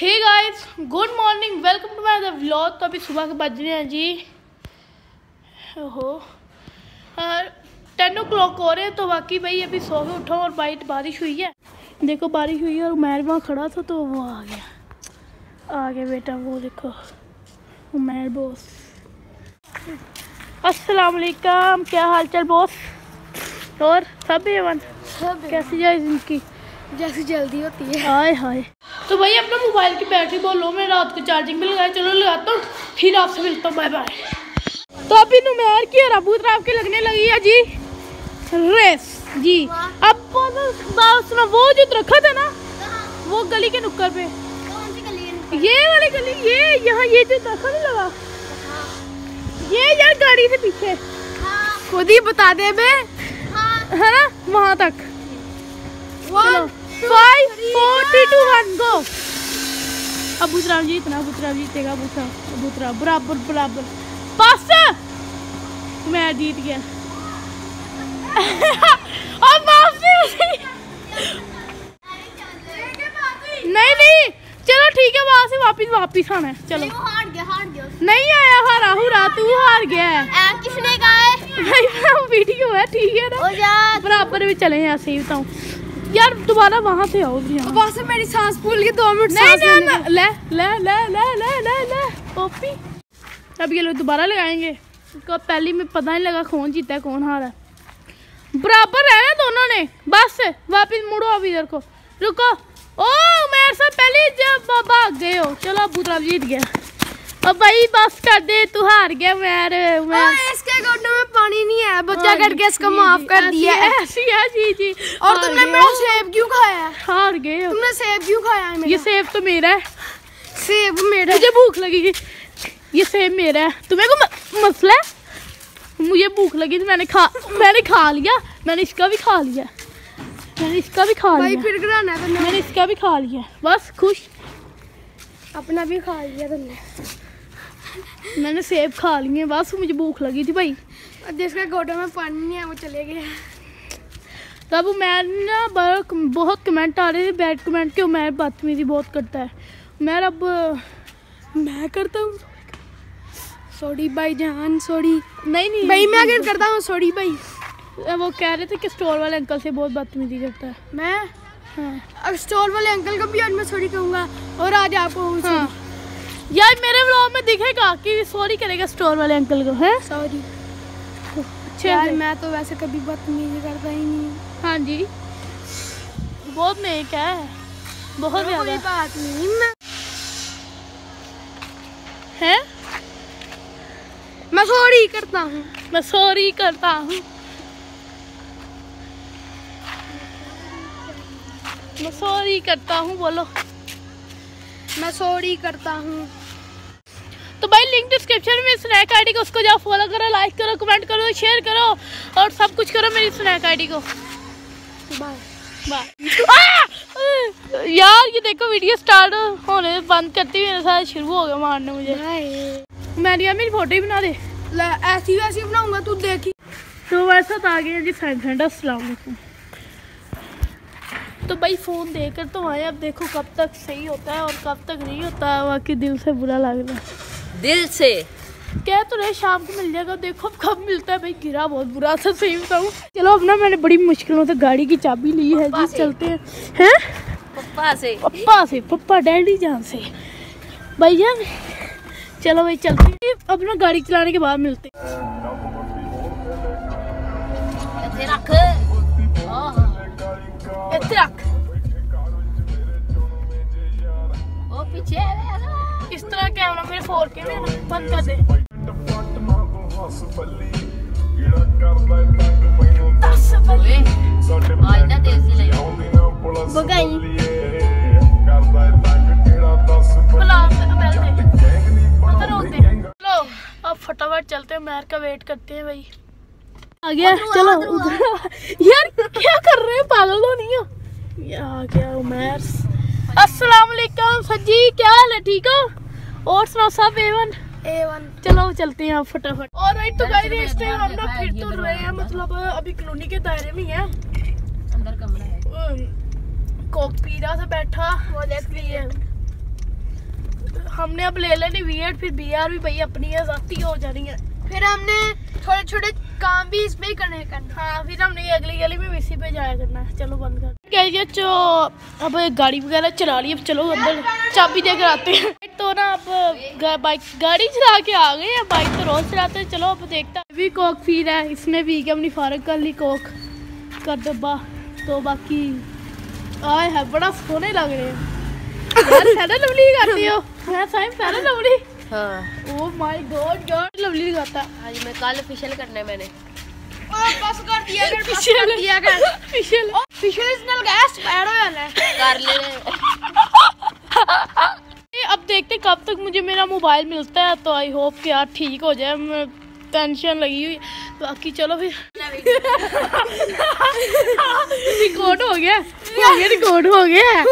Hey guys good morning welcome to my the vlog तो अभी सुबह के बज रहे हैं जी। ओहो। टेन ओ क्लॉक हो रहे हैं तो बाकी भाई अभी सो के उठा और बाइट बारिश हुई है। देखो बारिश हुई है और मैं वहाँ खड़ा था तो वो आ गया। आ गया बेटा वो देखो। उमैर बॉस अस्सलाम वालेकुम क्या हाल चाल बॉस और सब एवन सब कैसी जाए ज़िंदगी? जैसी जल्दी होती है। हाय हाय। तो भाई अपना मोबाइल की बैटरी बहुत लो मैं रात को चार्जिंग पे लगाया चलो लगाता हूँ फिर आपसे मिलता हूँ बाय बाय तो अभी नुमैर की और अबू तराब की लगने लगी है जी? रेस जी। अब तो वो जो रखा था ना वो गली के नुक्कर पे। है ये वाली गली ये यहाँ ये जो रखा नहीं लगा ये यार गाड़ी से पीछे। हाँ। खुद ही बता दे बे हाँ। है ना वहाँ तक। चलो। Five four three two one go अब बुतराम जी इतना बुतराम जीतेगा बुतरा बुतरा बराबर बराबर। पास मैं जीत गया। अब नहीं नहीं। चलो ठीक है वहाँ से वापिस वापिस आना है। चलो। हार गया हार गया। नहीं आया हारा हुरा तू हार गया। है किसने कहा है? वीडियो है ठीक है ना? बराबर भी चले हैं ऐसे ही बताऊँ। यार दोबारा वहाँ से आओ भी यहाँ वहाँ से मेरी सांस फूल गई दो मिनट नहीं नहीं ले ले ले ले ले ले ले पॉपी अब ये लोग दोबारा लगाएँगे। को पहली में पता नहीं लगा कौन जीता है कौन हारा बराबर है ना दोनों ने। बस वापस मुड़ो अब इधर को। रुको। ओ मेरे से पहले जब भाग गए हो। चलो अब बुतरा जीत गया। अब भाई बस कर दे तू हार गया मैं। मैं इसके गोडों में पानी नहीं है बच्चा हाँ करके इसको माफ़ कर दिया है, है ऐसी है जी जी और तुमने मेरा सेब क्यों खाया हार गए तुमने सेब क्यों खाया है ये सेब तो मेरा है। सेब मेरा मुझे भूख लगी ये सेब मेरा है। तुम्हें को मसला है? मुझे भूख लगी तो मैंने खा मैंने खा लिया। मैंने इसका भी खा लिया। मैंने इसका भी खा भाई लिया। फिर है मैंने इसका भी खा लिया। बस खुश। अपना भी खा लिया तुमने। मैंने सेब खा लिए बस मुझे भूख लगी थी भाई। और जिसके गोडों में पानी नहीं है वो चले गए। तब मैं ना बहुत बहुत कमेंट आ रहे थे बैड कमेंट के मैं बदतमीजी बहुत करता है। मैं अब मैं करता हूँ। सॉरी भाई जान सॉरी नहीं नहीं भाई मैं अगर करता हूँ सॉरी भाई। वो कह रहे थे कि स्टोर वाले अंकल से बहुत बदतमीजी करता है। मैं? हाँ। अब स्टोर वाले अंकल को भी आज मैं सॉरी कहूँगा और आज आपको हाँ। यार मेरे व्लॉग में दिखेगा कि सॉरी करेगा स्टोर वाले अंकल को है? सॉरी अच्छे यार मैं तो वैसे कभी बदतमीजी करता ही नहीं हाँ। जी। बहुत नेक है। बहुत ज़्यादा। बात नहीं मैं है? मैं सॉरी करता हूँ। मैं सॉरी करता हूँ। मैं सॉरी करता हूँ बोलो। मैं सॉरी करता हूँ। लिंक डिस्क्रिप्शन में स्नैक आईडी को उसको जाओ फॉलो करो लाइक करो कमेंट करो शेयर करो और सब कुछ करो मेरी स्नैक आईडी को। बाय बाय यार ये देखो वीडियो स्टार्ट होने बंद करती हुई मेरे साथ शुरू हो गया मारने मुझे। मैंने यार मेरी फ़ोटो ही बना दे। ऐसी वैसी बनाऊँगा तू देखी तो वैसा तो आ गया जी फ्रेंड फ्रेंड वालेकुम। तो भाई फ़ोन देकर तो आए अब देखो कब तक सही होता है और कब तक नहीं होता है बाकी दिल से बुरा लग रहा है। दिल से। कह तो रहे शाम को मिल जाएगा देखो अब कब मिलता है भाई गिरा बहुत बुरा था सही बताऊँ। चलो अब ना मैंने बड़ी मुश्किलों से गाड़ी की चाबी ली है पप्पा जी चलते हैं। हैं? पप्पा से। पप्पा से पप्पा डैडी जान से। भैया चलो भाई चलते हैं। अब ना गाड़ी चलाने के बाद मिलते हैं। फटाफट चलते हैं। मैर का वेट करते हैं भाई। आ गया। चलो यार क्या कर रहे हैं? पागल तो नहीं हो। आ गया उमैर अस्सलाम वालेकुम सज्जी क्या हाल है? ठीक हो? और सुनाओ सब एवन ए वन चलो चलते हैं फटाफट। और राइट तो गाइस इस टाइम हम ना फिर तो रहे हैं मतलब अभी कॉलोनी के दायरे में ही हैं। अंदर कमरा है। कोक पी रहा था बैठा वो देख लिए। हमने अब ले लेनी वी एट फिर बी आर भी भाई अपनी आज़ादी हो जानी है। फिर हमने छोटे छोटे काम भी इसमें ही करने करना। हाँ फिर हमने अगली गली में इसी पे जाया करना है। चलो बंद कर। जो अब गाड़ी वगैरह चला रही है अब चलो अंदर चाबी देकर आते हैं। तो ना अब बाइक गाड़ी चला के आ गए हैं बाइक तो रोज चलाते हैं। चलो अब देखता है। भी कोक फ़ीड है इसमें भी के अपनी फारग कर ली कोक। का डब्बा तो बाकी आए है बड़ा सोने लग रहे हैं। लवली करती हो? मैं साइम फैला लवली? हाँ। Oh my god god lovely लगाता आज मैं कल फेशियल करना है मैंने। बस कर दिया कर बस कर दिया कर। गैस हो कर ले अब देखते कब तक मुझे मेरा मोबाइल मिलता है? तो आई होप कि यार ठीक हो जाए। मैं टेंशन लगी हुई। बाकी चलो फिर। रिकॉर्ड हो गया। हो गया रिकॉर्ड हो गया।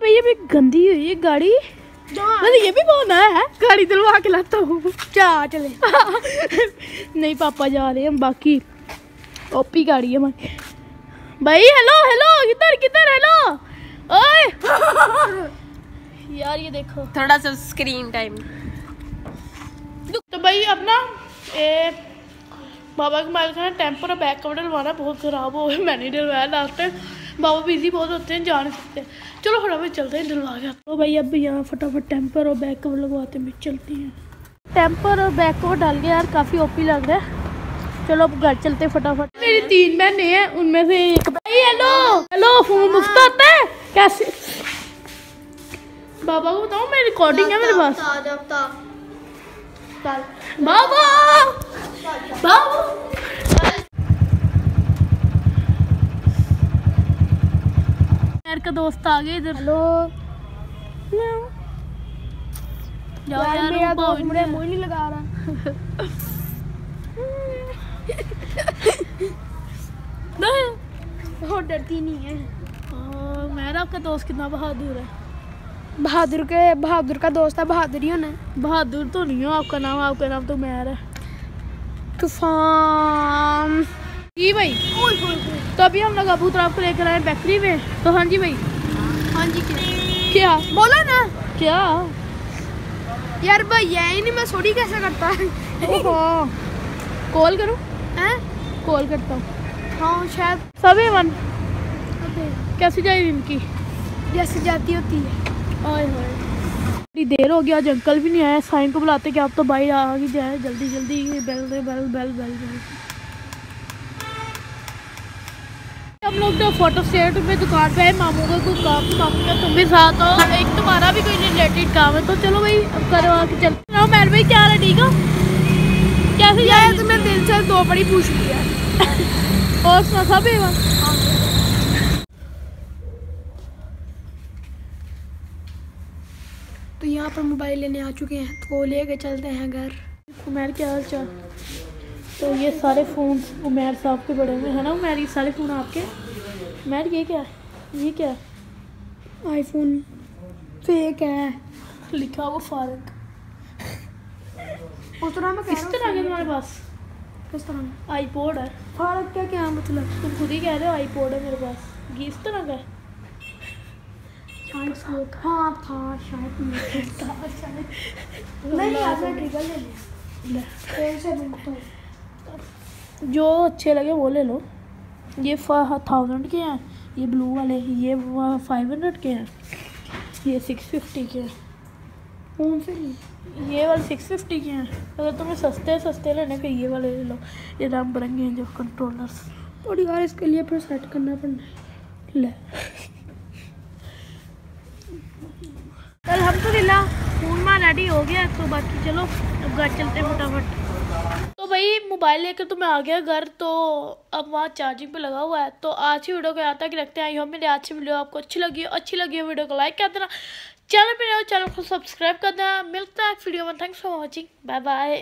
भैया भी गंदी हुई है गाड़ी। मतलब ये भी कौन है। गाड़ी दिलवा के लाता हूँ। क्या चले। नहीं पापा जा रहे हैं बाकी। ओपी गाड़ी है हमारी। भाई हेलो हेलो किधर किधर हेलो ओए! यार ये देखो। थोड़ा सा स्क्रीन टाइम तो भाई अब ना ए, बाबा के मोबाइल का ना टेम्पर और बैक कवर डलवाना बहुत ख़राब हो गया मैंने डलवाया लास्ट टाइम बाबा बिज़ी बहुत होते हैं जा नहीं सकते। चलो फटाफट चलते हैं डलवा के तो भाई अब यहाँ फटाफट टेम्पर और बैक कवर लगवाते हैं चलती हैं। टेम्पर और बैक कवर डाल के यार काफ़ी ओपी लग रहा है। चलो अब घर चलते हैं फटाफट। मेरी तीन बहनें हैं उनमें से एक भाई हेलो हेलो फ़ोन मुफ़्त आता है। कैसे बाबा को बताओ मेरी रिकॉर्डिंग है मेरे पास। बाबा! बाबा! यार का दोस्त आ गए इधर। हेलो। जाओ यार मेरा दोस्त मुझे मुँह नहीं लगा रहा। वो डरती नहीं है। ओ, मेरा आपका दोस्त कितना बहादुर है। बहादुर के बहादुर का दोस्त है बहादुर ही होना बहादुर तो नहीं हो आपका नाम आपका नाम तो मैर है। तूफ़ान। जी भाई। तो अभी हम लोग अबू तरफ़ को लेकर आए बेकरी में। तो हाँ जी भाई। हाँ जी क्या? बोलो ना। क्या? यार भैया ही नहीं मैं सोडी कैसे करता है? ओहो। कॉल करो। हैं? कॉल करता हूँ। हाँ शायद। सभी मन कैसी जाए इनकी? जैसे जाती होती है। बड़ी देर हो गया आज अंकल भी नहीं आया साइन को बुलाते कि आप तो भाई आ ही जाए जल्दी जल्दी bell bell bell bell bell. हम लोग तो फ़ोटो स्टेट में दुकान पे आए मामू का कोई काम मामू का तुम भी साथ हो एक तुम्हारा भी कोई रिलेटेड काम है तो चलो भाई अब करवा के चलते रहो मैर भाई क्या है ठीक हो? कैसे जाए तुम्हें दिल से दो बड़ी पूछ लिया और सब है। पर मोबाइल लेने आ चुके हैं तो ले लेके चलते हैं घर। उमेर क्या हाल चाल? तो ये सारे फ़ोन उमेर साहब के बड़े हुए हैं ना? उमेर ये सारे फ़ोन आपके? उमेर ये क्या है? ये क्या है? आईफोन फेक है। लिखा हुआ फारक। उस तरह मैं किस तरह के तुम्हारे पास? किस तरह। आईपोड है। फारक क्या क्या मतलब? तुम खुद ही कह रहे हो आईपोड है मेरे पास। ये इस तरह का है? शायद हाँ था शायद नहीं था शायद। नहीं यार मैं ट्रिगर ले। लिया तेल से मिलता जो अच्छे लगे वो ले लो। ये थाउज़ेंड के हैं ये ब्लू वाले ये फाइव हंड्रेड के हैं ये सिक्स फिफ्टी के हैं। कौन से ये वाले सिक्स फिफ्टी के हैं। अगर तुम्हें सस्ते सस्ते लेने के ये वाले ले लो। ये रंग बिरंगे हैं जो कंट्रोलर्स थोड़ी बार इसके लिए फिर सेट करना पड़ना ले। रेडी हो गया तो बाकी चलो, अब घर चलते हैं फटाफट। तो भाई मोबाइल लेकर तो मैं आ गया घर तो अब वहाँ चार्जिंग पे लगा हुआ है। तो आज ही वीडियो को यहाँ तक रखते हैं। आई होप मेरी आज की वीडियो आपको अच्छी लगी हो। अच्छी लगी हो वीडियो को लाइक कर देना। चैनल पर चैनल को सब्सक्राइब कर देना। मिलता है वीडियो में। Thanks for watching bye bye